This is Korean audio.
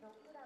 너구라